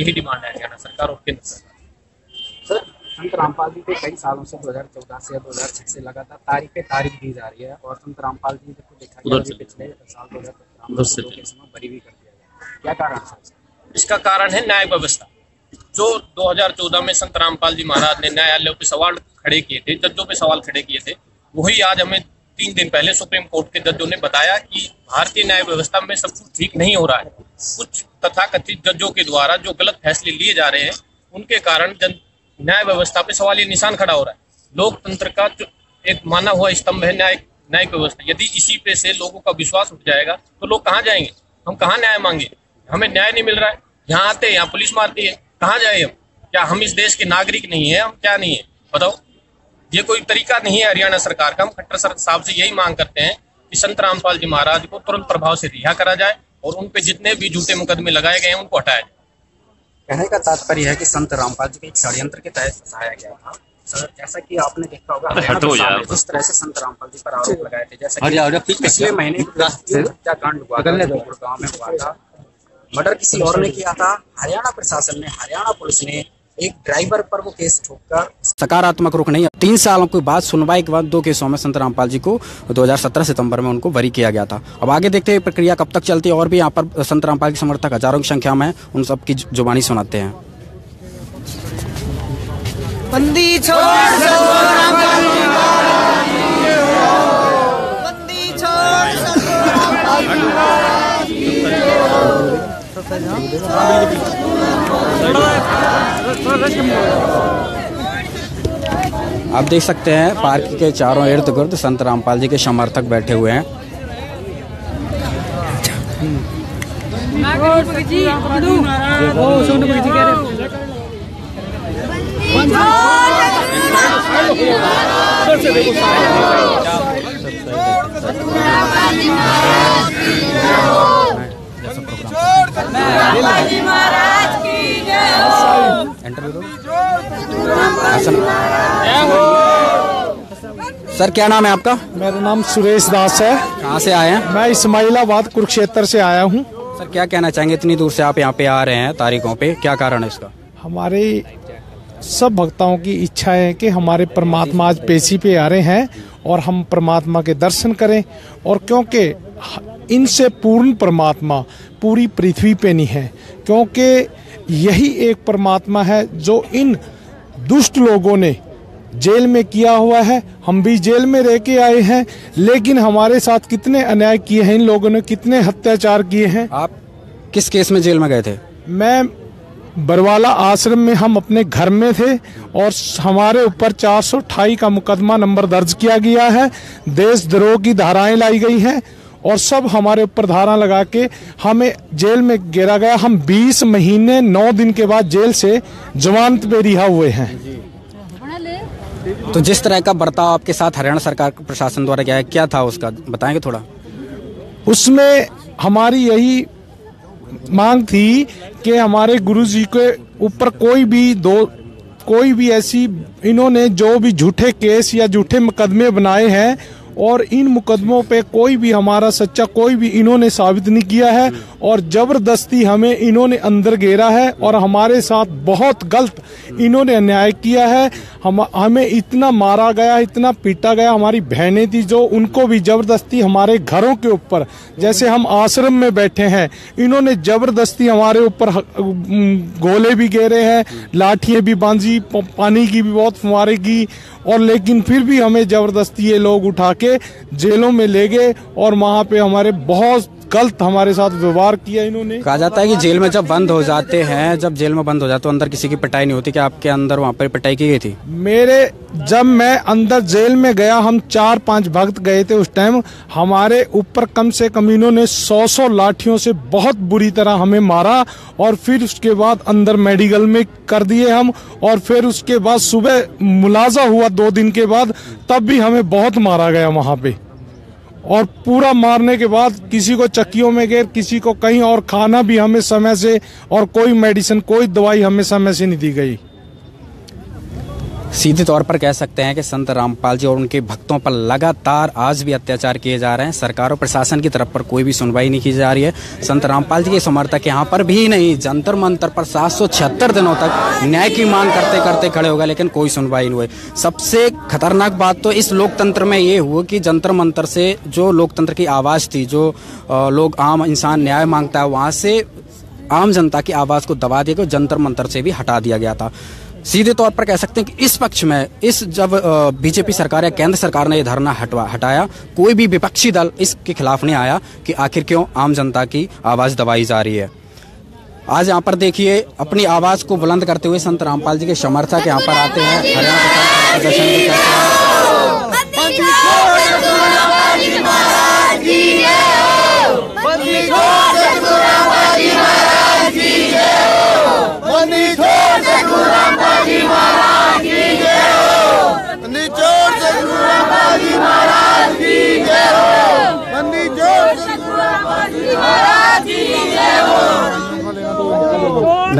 यही डिमांड है हरियाणा सरकार और केंद्र सरकार। सर संत रामपाल जी को कई सालों से 2014 से 2006 से लगातार तारीख पे तारीख दी जा रही है और संत रामपाल जी को देखा गया पिछले साल दो हज़ार बरी भी कर दिया गया। क्या कारण है इसका कारण है न्याय व्यवस्था। जो 2014 में संत रामपाल जी महाराज ने न्यायालयों पे सवाल खड़े किए थे जजों पे सवाल खड़े किए थे वही आज हमें तीन दिन पहले सुप्रीम कोर्ट के जजों ने बताया कि भारतीय न्याय व्यवस्था में सब कुछ ठीक नहीं हो रहा है। कुछ तथाकथित जजों के द्वारा जो गलत फैसले लिए जा रहे हैं, उनके कारण जन न्याय व्यवस्था पे सवाल ये निशान खड़ा हो रहा है। लोकतंत्र का जो एक माना हुआ स्तंभ है न्याय, न्यायिक व्यवस्था। यदि इसी पे से लोगों का विश्वास उठ जाएगा तो लोग कहाँ जाएँगे? हम कहाँ न्याय मांगे? हमें न्याय नहीं मिल रहा है। यहाँ आते हैं, यहाँ पुलिस मारती है। कहाँ जाए हम? क्या हम इस देश के नागरिक नहीं है? हम क्या नहीं है? बताओ। ये कोई तरीका नहीं है हरियाणा सरकार का। हम खट्टर सर साहब से यही मांग करते हैं कि संत रामपाल जी महाराज को तुरंत प्रभाव से रिहा करा जाए। और उन पे जितने भी झूठे मुकदमे लगाए गए हैं उनको हटाया जाए। कहने का तात्पर्य है कि संत रामपाल जी के एक षड्यंत्र के तहत फंसाया गया था। सर जैसा कि आपने देखा होगा जिस तरह से संत रामपाल जी पर आरोप लगाए थे जैसा कि पिछले महीने हत्याकांड हुआ था जो गुड़गांव में हुआ था मर्डर किसी और ने किया था हरियाणा प्रशासन ने हरियाणा पुलिस ने एक ड्राइवर पर वो केस ठोककर सकारात्मक रुख नहीं तीन सालों के बाद सुनवाई के बाद दो केसों में संत रामपाल जी को 2017 सितंबर में उनको बरी किया गया था। अब आगे देखते हैं प्रक्रिया कब तक चलती है और भी यहाँ पर संत रामपाल के समर्थक हज़ारों की संख्या में उन सब की जुबानी सुनाते हैं। बंदी छोड़ सतगुरु रामपाल जी। का बंदी छोड़ सतगुरु रामपाल जी। आप देख सकते हैं, पार्क के चारों इर्द गिर्द संत रामपाल जी के समर्थक बैठे हुए हैं। आसन सर क्या नाम है आपका? मेरा नाम सुरेश दास है। कहाँ से आए हैं? मैं इस्माइलाबाद कुरुक्षेत्र से आया हूँ। सर क्या कहना चाहेंगे? इतनी दूर से आप यहाँ पे आ रहे हैं तारीखों पे। क्या कारण है इसका? हमारे सब भक्ताओं की इच्छा है कि हमारे परमात्मा आज पेशी पे आ रहे हैं और हम परमात्मा के दर्शन करें और क्योंकि इनसे पूर्ण परमात्मा पूरी पृथ्वी पे नहीं है क्योंकि यही एक परमात्मा है जो इन दुष्ट लोगों ने जेल में किया हुआ है। हम भी जेल में रह के आए हैं लेकिन हमारे साथ कितने अन्याय किए हैं इन लोगों ने कितने अत्याचार किए हैं। आप किस केस में जेल में गए थे? मैं बरवाला आश्रम में हम अपने घर में थे और हमारे ऊपर चार सौ का मुकदमा नंबर दर्ज किया गया है। देशद्रोह की धाराएँ लाई गई हैं। और सब हमारे ऊपर धारा लगा के हमें जेल में गिरा गया। हम 20 महीने 9 दिन के बाद जेल से जमानत पे रिहा हुए हैं। तो जिस तरह का बर्ताव आपके साथ हरियाणा सरकार प्रशासन द्वारा किया क्या था उसका? बताएँगे थोड़ा। उसमें हमारी यही मांग थी कि हमारे गुरु जी के ऊपर कोई भी दो कोई भी ऐसी इन्होंने जो भी झूठे केस या झूठे मुकदमे बनाए हैं और इन मुकदमों पे कोई भी हमारा सच्चा कोई भी इन्होंने साबित नहीं किया है और ज़बरदस्ती हमें इन्होंने अंदर घेरा है और हमारे साथ बहुत गलत इन्होंने अन्याय किया है। हम, हमें इतना मारा गया, इतना पीटा गया, हमारी बहनें थी जो, उनको भी ज़बरदस्ती हमारे घरों के ऊपर, जैसे हम आश्रम में बैठे हैं, इन्होंने ज़बरदस्ती हमारे ऊपर गोले भी घेरे हैं, लाठियाँ भी बांधी पानी की भी बहुत फुहारे की और लेकिन फिर भी हमें ज़बरदस्ती ये लोग उठा के जेलों में ले गए और वहाँ पे हमारे बहुत गलत हमारे साथ व्यवहार किया इन्होंने। कहा जाता है कि जेल में जब बंद हो जाते हैं जब जेल में बंद हो जाते तो अंदर किसी की पिटाई नहीं होती क्या आपके अंदर वहाँ पर पिटाई की गई थी? मेरे जब मैं अंदर जेल में गया हम चार पाँच भक्त गए थे उस टाइम हमारे ऊपर कम से कम इन्होंने सौ सौ लाठियों से बहुत बुरी तरह हमें मारा और फिर उसके बाद अंदर मेडिकल में कर दिए हम और फिर उसके बाद सुबह मुलाजा हुआ दो दिन के बाद तब भी हमें बहुत मारा गया वहाँ पे। और पूरा मारने के बाद किसी को चक्कियों में गिर किसी को कहीं और खाना भी हमें समय से और कोई मेडिसिन, कोई दवाई हमें समय से नहीं दी गई। सीधे तौर पर कह सकते हैं कि संत रामपाल जी और उनके भक्तों पर लगातार आज भी अत्याचार किए जा रहे हैं। सरकार और प्रशासन की तरफ़ पर कोई भी सुनवाई नहीं की जा रही है। संत रामपाल जी के समर्थक यहाँ पर भी नहीं, जंतर मंतर पर सात सौ छिहत्तर दिनों तक न्याय की मांग करते करते खड़े हो गए, लेकिन कोई सुनवाई नहीं हुई। सबसे खतरनाक बात तो इस लोकतंत्र में ये हुआ कि जंतर मंतर से जो लोकतंत्र की आवाज़ थी, जो लोग आम इंसान न्याय माँगता है, वहाँ से आम जनता की आवाज़ को दबा दिया गया जंतर मंतर से भी हटा दिया गया था। सीधे तौर पर कह सकते हैं कि इस पक्ष में, इस जब बीजेपी सरकार या केंद्र सरकार ने यह धरना हटवा, हटाया, कोई भी विपक्षी दल इसके खिलाफ नहीं आया कि आखिर क्यों आम जनता की आवाज़ दबाई जा रही है। आज यहाँ पर देखिए, अपनी आवाज़ को बुलंद करते हुए संत रामपाल जी के समर्थक यहाँ पर आते हैं। हरियाणा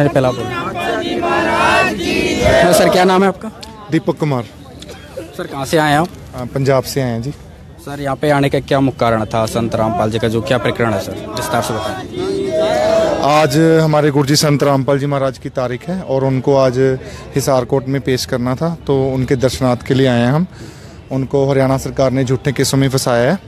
मेरे पहला बोल। हाँ, सर क्या नाम है आपका? दीपक कुमार। सर कहाँ से आए हैं आप? पंजाब से आए हैं जी। सर यहाँ पे आने का क्या मुख्य कारण था? संत रामपाल जी का जो क्या प्रकरण है सर? विस्तार से बताएँ। आज हमारे गुरुजी संत रामपाल जी महाराज की तारीख है और उनको आज हिसार कोर्ट में पेश करना था तो उनके दर्शनार्थ के लिए आए हैं हम। उनको हरियाणा सरकार ने झूठे केसों में फंसाया है।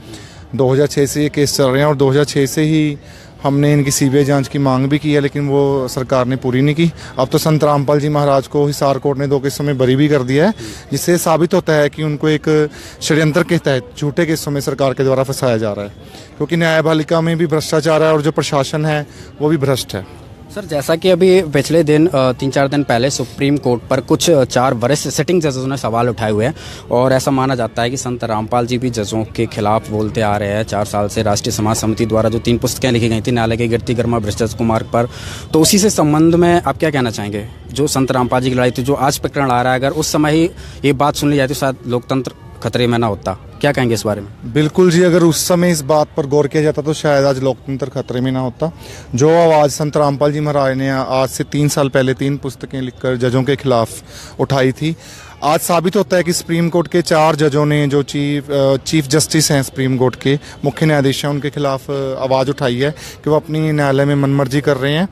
2006 से ये केस चल रहे हैं और 2006 से ही हमने इनकी सीबीआई जाँच की, मांग भी की है, लेकिन वो सरकार ने पूरी नहीं की। अब तो संत रामपाल जी महाराज को हिसार कोर्ट ने दो केसों में बरी भी कर दिया है, जिससे साबित होता है कि उनको एक षड्यंत्र के तहत, झूठे केसों में सरकार के द्वारा फंसाया जा रहा है। क्योंकि न्यायपालिका में भी भ्रष्टाचार है और जो प्रशासन है, वो भी भ्रष्ट है। सर, जैसा कि अभी पिछले दिन तीन चार दिन पहले सुप्रीम कोर्ट पर कुछ चार वरिष्ठ सिटिंग जजों ने सवाल उठाए हुए हैं और ऐसा माना जाता है कि संत रामपाल जी भी जजों के खिलाफ बोलते आ रहे हैं। चार साल से राष्ट्रीय समाज समिति द्वारा जो तीन पुस्तकें लिखी गई थी, न्यायालय की गिरती गर्मा भ्रष्टाचार कुमार पर तो उसी से संबंध में आप क्या कहना चाहेंगे? जो संत रामपाल जी की लड़ाई थी, जो आज प्रकरण आ रहा है, अगर उस समय ही ये बात सुन ली जाती, शायद लोकतंत्र खतरे में ना होता। क्या कहेंगे इस बारे में? बिल्कुल जी, अगर उस समय इस बात पर गौर किया जाता तो शायद आज लोकतंत्र खतरे में ना होता। जो आवाज़ संत रामपाल जी महाराज ने आज से तीन साल पहले तीन पुस्तकें लिखकर जजों के खिलाफ उठाई थी। आज साबित होता है कि सुप्रीम कोर्ट के चार जजों ने जो चीफ चीफ जस्टिस हैं सुप्रीम कोर्ट के, मुख्य न्यायाधीश हैं, उनके खिलाफ आवाज़ उठाई है कि वो अपनी न्यायालय में मनमर्जी कर रहे हैं।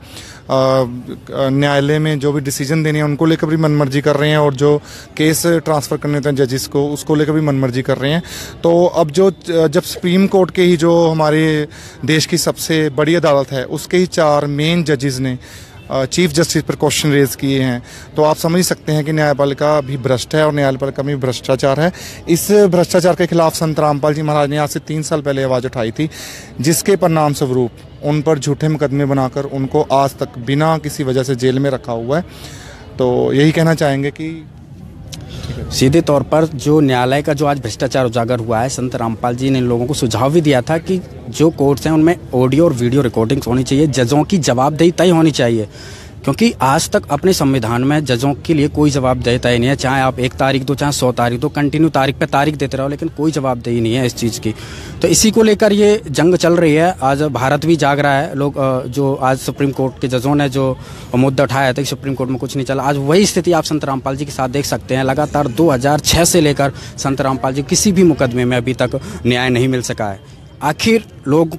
न्यायालय में जो भी डिसीज़न देने हैं, उनको लेकर भी मनमर्जी कर रहे हैं और जो केस ट्रांसफ़र करने हैं जजिस को, उसको लेकर भी मनमर्जी कर रहे हैं। तो अब जो जब सुप्रीम कोर्ट के ही जो हमारे देश की सबसे बड़ी अदालत है, उसके ही चार मेन जजेस ने चीफ जस्टिस पर क्वेश्चन रेज किए हैं। तो आप समझ सकते हैं कि न्यायपालिका भी भ्रष्ट है और न्यायपालिका में भ्रष्टाचार है। इस भ्रष्टाचार के खिलाफ संत रामपाल जी महाराज ने आज से तीन साल पहले आवाज़ उठाई थी, जिसके परिणाम स्वरूप उन पर झूठे मुकदमे बनाकर उनको आज तक बिना किसी वजह से जेल में रखा हुआ है। तो यही कहना चाहेंगे कि सीधे तौर पर जो न्यायालय का जो आज भ्रष्टाचार उजागर हुआ है, संत रामपाल जी ने लोगों को सुझाव भी दिया था कि जो कोर्ट्स हैं उनमें ऑडियो और वीडियो रिकॉर्डिंग्स होनी चाहिए, जजों की जवाबदेही तय होनी चाहिए। क्योंकि आज तक अपने संविधान में जजों के लिए कोई जवाबदेही तय नहीं है। चाहे आप एक तारीख दो, चाहे सौ तारीख दो कंटिन्यू तारीख पे तारीख देते रहो, लेकिन कोई जवाबदेही नहीं है इस चीज़ की। तो इसी को लेकर ये जंग चल रही है। आज भारत भी जाग रहा है। लोग जो आज सुप्रीम कोर्ट के जजों ने जो मुद्दा उठाया था कि सुप्रीम कोर्ट में कुछ नहीं चला, आज वही स्थिति आप संत रामपाल जी के साथ देख सकते हैं। लगातार 2006 से लेकर संत रामपाल जी किसी भी मुकदमे में अभी तक न्याय नहीं मिल सका है। आखिर लोग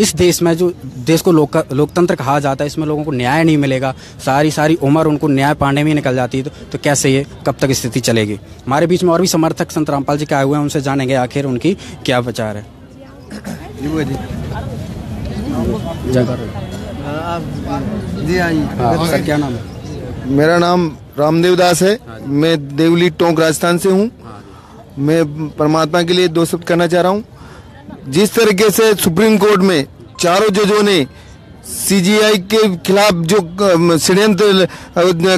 इस देश में जो देश को लोक लोकतंत्र कहा जाता है इसमें लोगों को न्याय नहीं मिलेगा। सारी सारी उम्र उनको न्याय पाने में निकल जाती है तो, तो कैसे ये कब तक स्थिति चलेगी? हमारे बीच में और भी समर्थक संत रामपाल जी के आए हुए हैं उनसे जानेंगे आखिर उनकी क्या विचार है। हाँ, सर क्या नाम है? मेरा नाम रामदेव दास है। मैं देवली टोंक राजस्थान से हूँ। मैं परमात्मा के लिए दो शब्द कहना चाह रहा हूँ। जिस तरीके से सुप्रीम कोर्ट में चारों जजों ने सीजीआई के खिलाफ जो षड्यंत्र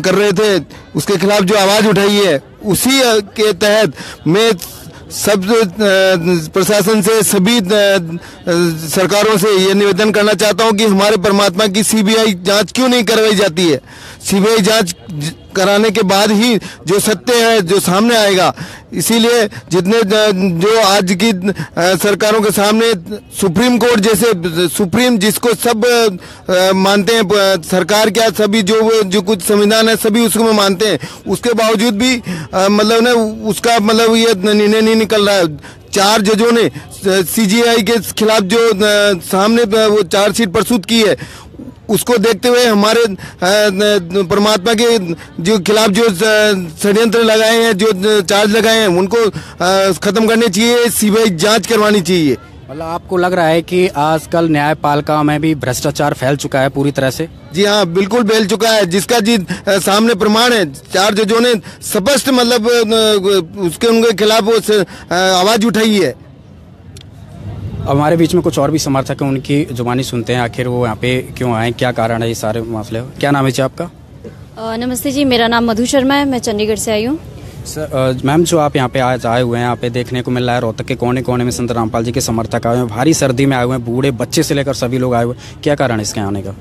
कर रहे थे, उसके खिलाफ जो आवाज़ उठाई है, उसी के तहत मैं सब प्रशासन से, सभी सरकारों से ये निवेदन करना चाहता हूँ कि हमारे परमात्मा की सीबीआई जाँच क्यों नहीं करवाई जाती है? सीबीआई जाँच कराने के बाद ही जो सत्य है, जो सामने आएगा। इसीलिए जितने जो आज की सरकारों के सामने सुप्रीम कोर्ट जैसे, सुप्रीम जिसको सब मानते हैं सरकार क्या सभी जो जो कुछ संविधान है सभी उसको मानते हैं। उसके बावजूद भी मतलब ना, उसका मतलब ये निर्णय नहीं निकल रहा है। चार जजों ने सीजीआई के खिलाफ जो सामने वो चार्जशीट प्रस्तुत की है उसको देखते हुए हमारे परमात्मा के जो खिलाफ जो षड्यंत्र लगाए हैं जो चार्ज लगाए हैं उनको खत्म करने चाहिए सीबीआई जाँच करवानी चाहिए। मतलब आपको लग रहा है कि आजकल न्यायपालिका में भी भ्रष्टाचार फैल चुका है पूरी तरह से? जी हाँ बिल्कुल बेल चुका है जिसका जी सामने प्रमाण है। चार जजों ने स्पष्ट मतलब उसके उनके खिलाफ आवाज़ उठाई है। हमारे बीच में कुछ और भी समर्थक हैं उनकी जुबानी सुनते हैं आखिर वो यहाँ पे क्यों आए क्या कारण है ये सारे मामले? क्या नाम है जी आपका? नमस्ते जी मेरा नाम मधु शर्मा है मैं चंडीगढ़ से आई हूँ। सर मैम जो आप यहाँ पे आज आए हुए हैं यहाँ पे देखने को मिल रहा है रोहतक के कोने कोने में संत रामपाल जी के समर्थक आए हुए हैं भारी सर्दी में आए हुए हैं बूढ़े बच्चे से लेकर सभी लोग आए हुए हैं क्या कारण है इसके आने का?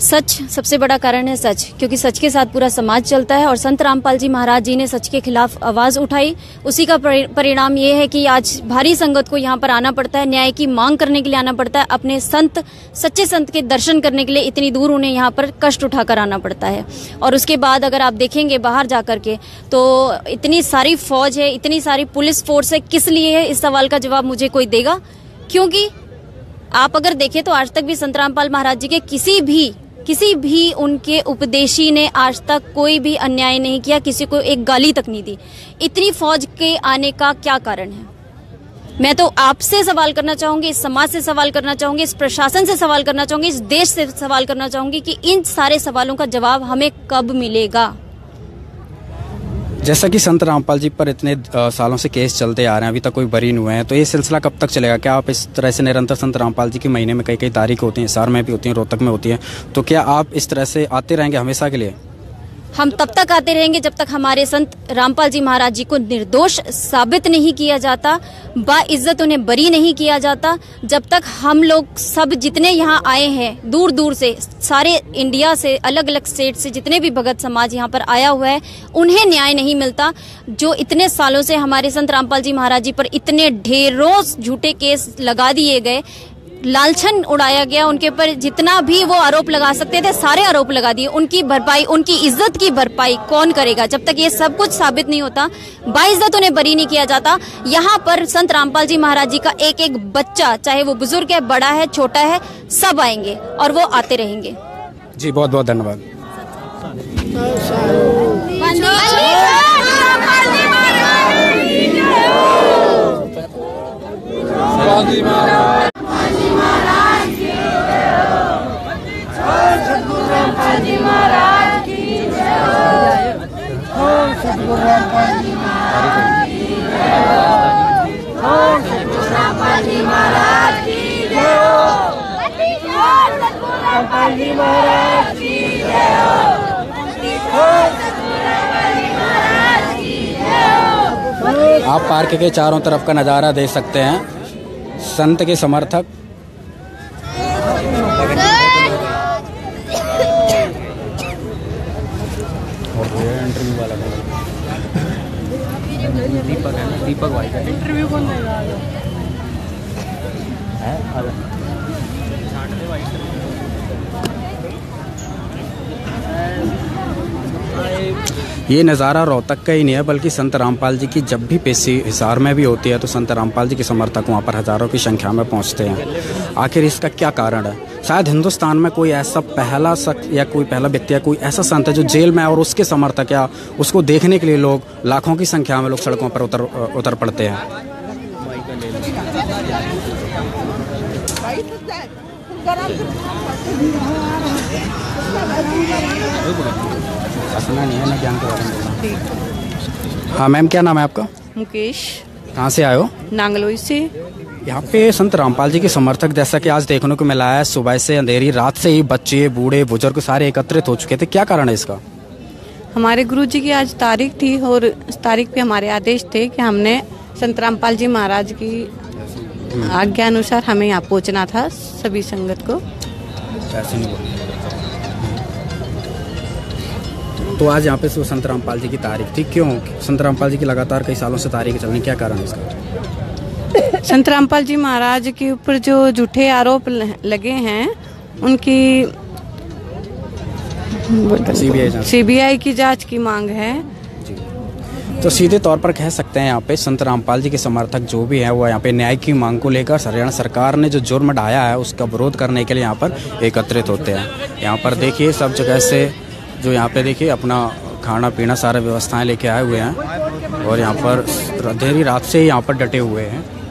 सच सबसे बड़ा कारण है सच, क्योंकि सच के साथ पूरा समाज चलता है और संत रामपाल जी महाराज जी ने सच के खिलाफ आवाज़ उठाई। उसी का परिणाम ये है कि आज भारी संगत को यहाँ पर आना पड़ता है, न्याय की मांग करने के लिए आना पड़ता है, अपने संत, सच्चे संत के दर्शन करने के लिए इतनी दूर उन्हें यहाँ पर कष्ट उठाकर आना पड़ता है। और उसके बाद अगर आप देखेंगे बाहर जाकर के तो इतनी सारी फौज है, इतनी सारी पुलिस फोर्स है, किस लिए है? इस सवाल का जवाब मुझे कोई देगा? क्योंकि आप अगर देखें तो आज तक भी संत रामपाल महाराज जी के किसी भी किसी भी उनके उपदेशी ने आज तक कोई भी अन्याय नहीं किया, किसी को एक गाली तक नहीं दी। इतनी फौज के आने का क्या कारण है? मैं तो आपसे सवाल करना चाहूँगी, इस समाज से सवाल करना चाहूँगी, इस प्रशासन से सवाल करना चाहूँगी, इस देश से सवाल करना चाहूँगी कि इन सारे सवालों का जवाब हमें कब मिलेगा? जैसा कि संत रामपाल जी पर इतने सालों से केस चलते आ रहे हैं, अभी तक कोई बरी नहीं हुए हैं तो ये सिलसिला कब तक चलेगा? क्या आप इस तरह से निरंतर संत रामपाल जी के महीने में कई कई तारीख होती हैं सार में भी होती हैं, रोहतक में होती हैं तो क्या आप इस तरह से आते रहेंगे हमेशा के लिए? हम तब तक आते रहेंगे जब तक हमारे संत रामपाल जी महाराज जी को निर्दोष साबित नहीं किया जाता, बाइज्जत उन्हें बरी नहीं किया जाता। जब तक हम लोग सब जितने यहाँ आए हैं दूर दूर से, सारे इंडिया से अलग अलग स्टेट से जितने भी भगत समाज यहाँ पर आया हुआ है, उन्हें न्याय नहीं मिलता। जो इतने सालों से हमारे संत रामपाल जी महाराज जी पर इतने ढेरों झूठे केस लगा दिए गए लालछन उड़ाया गया उनके ऊपर जितना भी वो आरोप लगा सकते थे सारे आरोप लगा दिए। उनकी भरपाई उनकी इज़्ज़त की भरपाई कौन करेगा? जब तक ये सब कुछ साबित नहीं होता बाइज्जत उन्हें बरी नहीं किया जाता। यहाँ पर संत रामपाल जी महाराज जी का एक एक बच्चा चाहे वो बुज़ुर्ग है बड़ा है छोटा है सब आएँगे और वो आते रहेंगे। जी बहुत बहुत धन्यवाद आप पार्क के चारों तरफ़ का नज़ारा देख सकते हैं। संत के समर्थक दीपक भाई का। इंटरव्यू कौन देगा ये नज़ारा रोहतक का ही नहीं है बल्कि संत रामपाल जी की जब भी पेशी हिसार में भी होती है तो संत रामपाल जी के समर्थक वहाँ पर हज़ारों की संख्या में पहुँचते हैं। आखिर इसका क्या कारण है? शायद हिंदुस्तान में कोई ऐसा पहला शख्स या कोई पहला व्यक्ति या कोई ऐसा संत है जो जेल में है और उसके समर्थक या उसको देखने के लिए लोग लाखों की संख्या में लोग सड़कों पर उतर उतर पड़ते हैं। है मैम क्या नाम है आपका? मुकेश। कहाँ से आए हो? नांगलोई से। यहाँ पे संत रामपाल जी के समर्थक जैसा कि आज देखने को मिला है सुबह से अंधेरी रात से ही बच्चे बूढ़े बुज़ुर्ग सारे एकत्रित हो चुके थे। क्या कारण है इसका? हमारे गुरु जी की आज तारीख थी और इस तारीख पे हमारे आदेश थे कि हमने संत रामपाल जी महाराज की आज्ञा अनुसार हमें यहाँ पहुँचना था सभी संगत को। तो आज यहाँ पे संत रामपाल जी की तारीख थी। क्यों? संत रामपाल जी की लगातार कई सालों से तारीख चलनी क्या कारण है इसका? संत रामपाल जी महाराज के ऊपर जो झूठे आरोप लगे हैं उनकी सीबीआई की जाँच की मांग है। तो सीधे तौर पर कह सकते हैं यहाँ पे संत रामपाल जी के समर्थक जो भी हैं वो यहाँ पे न्याय की मांग को लेकर हरियाणा सरकार ने जो जुर्म ढाया है उसका विरोध करने के लिए यहाँ पर एकत्रित होते हैं। यहाँ पर देखिए सब जगह से जो यहाँ पे देखिए अपना खाना पीना सारा व्यवस्थाएँ लेके आए हुए हैं और यहाँ पर देरी रात से ही यहाँ पर डटे हुए हैं।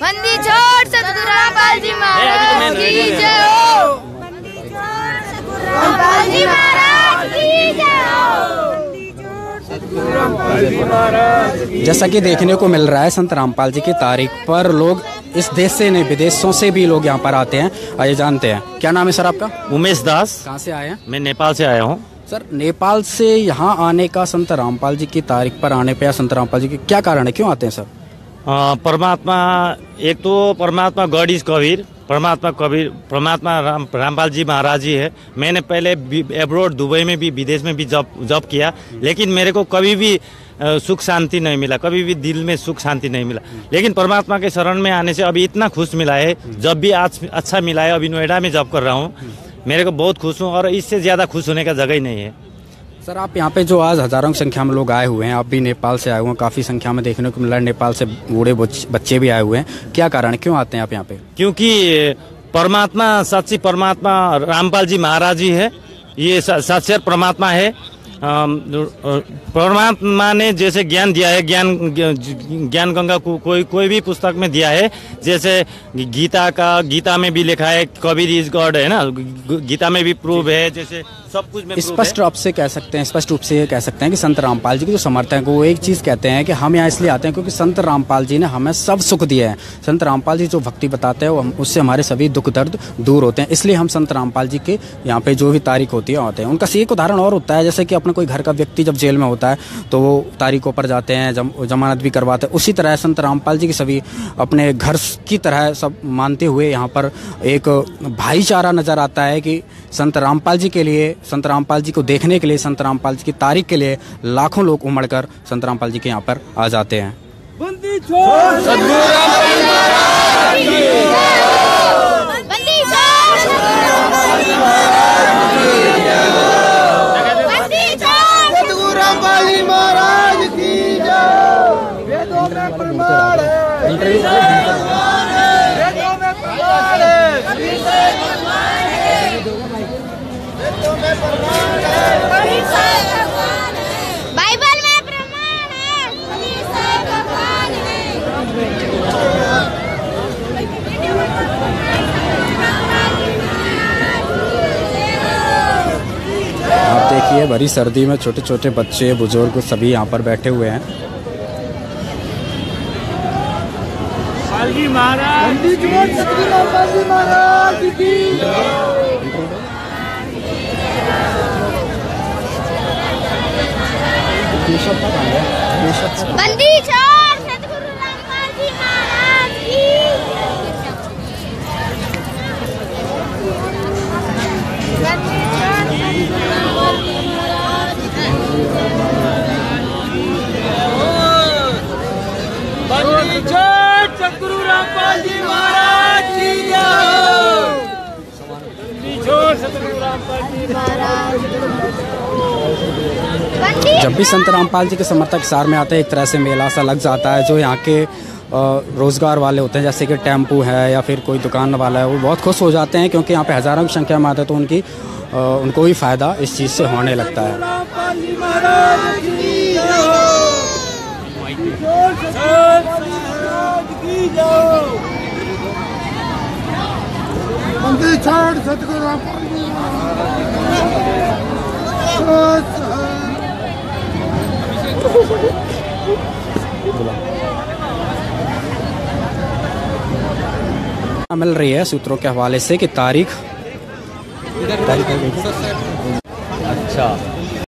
बंदी छोड़ सतगुरु रामपाल जी महाराज की जय हो। रामपाल जी महाराज की जय हो। जैसा कि देखने को मिल रहा है संत रामपाल जी की तारीख पर लोग इस देश से नहीं विदेशों से भी लोग यहाँ पर आते हैं आइए जानते हैं। क्या नाम है सर आपका? उमेश दास। कहाँ से आए हैं? मैं नेपाल से आया हूँ। सर, नेपाल से यहाँ आने का संत रामपाल जी की तारीख पर आने पे या संत रामपाल जी के क्या कारण है? क्यों आते हैं सर? परमात्मा, एक तो परमात्मा गॉड इज़ कबीर, परमात्मा कबीर, परमात्मा राम, रामपाल जी महाराज जी है। मैंने पहले एब्रोड दुबई में भी, विदेश में भी जॉब जॉब किया, लेकिन मेरे को कभी भी सुख शांति नहीं मिला, कभी भी दिल में सुख शांति नहीं मिला। लेकिन परमात्मा के शरण में आने से अभी इतना खुश मिला है, जब भी आज अच्छा मिला है, अभी नोएडा में जॉब कर रहा हूँ। मेरे को बहुत खुश हूँ और इससे ज़्यादा खुश होने का जगह ही नहीं है। सर आप यहाँ पे जो आज हज़ारों की संख्या में लोग आए हुए हैं आप भी नेपाल से आए हुए हैं काफ़ी संख्या में देखने को मिला नेपाल से बूढ़े बच्चे भी आए हुए हैं। क्या कारण क्यों आते हैं आप यहाँ पे? क्योंकि परमात्मा सच्ची परमात्मा रामपाल जी महाराज जी है। ये सच्चे परमात्मा है। परमात्मा ने जैसे ज्ञान दिया है ज्ञान ज्ञान गंगा को कोई कोई भी पुस्तक में दिया है जैसे गीता का गीता में भी लिखा है कबीर इज़ गॉड है ना? गीता में भी प्रूव है जैसे सब कुछ स्पष्ट रूप से कह सकते हैं स्पष्ट रूप से ये कह सकते हैं कि संत रामपाल जी के जो समर्थक हैं वो एक चीज़ कहते हैं कि हम यहाँ इसलिए आते हैं क्योंकि संत रामपाल जी ने हमें सब सुख दिया है। संत रामपाल जी जो भक्ति बताते हैं वो हम उससे हमारे सभी दुख दर्द दूर होते हैं। इसलिए हम संत रामपाल जी के यहाँ पे जो भी तारीख होती है आते हैं। उनका एक उदाहरण और होता है जैसे कि अपना कोई घर का व्यक्ति जब जेल में होता है तो वो तारीखों पर जाते हैं जम, जमानत भी करवाते हैं। उसी तरह संत रामपाल जी की सभी अपने घर की तरह सब मानते हुए यहाँ पर एक भाईचारा नज़र आता है कि संत रामपाल जी के लिए संत रामपाल जी को देखने के लिए संत रामपाल जी की तारीख के लिए लाखों लोग उमड़कर संत रामपाल जी के यहाँ पर आ जाते हैं। बंदी छोड़! सतगुरु रामपाल जी महाराज की जय। हो बंदी छोड़ सतगुरु रामपाल जी महाराज की जय वेदों में प्रमाण है वेदों में प्रमाण है बाइबल में प्रमाण है। भगवान है। आप देखिए बड़ी सर्दी में छोटे छोटे बच्चे बुज़ुर्ग सभी यहाँ पर बैठे हुए हैं। महाराज रामपाल जी महाराज बंदी रामपाल जी महाराज सतगुरु रामपाल जी महाराज जब भी संत रामपाल जी के समर्थक हिसार में आते हैं, एक तरह से मेला सा लग जाता है, जो यहाँ के रोज़गार वाले होते हैं, जैसे कि टेंपू है या फिर कोई दुकान वाला है, वो बहुत खुश हो जाते हैं क्योंकि यहाँ पे हज़ारों की संख्या में आते हैं तो उनकी उनको भी फ़ायदा इस चीज़ से होने लगता है रामपाल जी महाराज की जय बंदी छोड़ सतगुरु महाराज की जय बंदी छोड़ सतगुरु रामपाल जी मिल रही है सूत्रों के हवाले से कि तारीख अच्छा।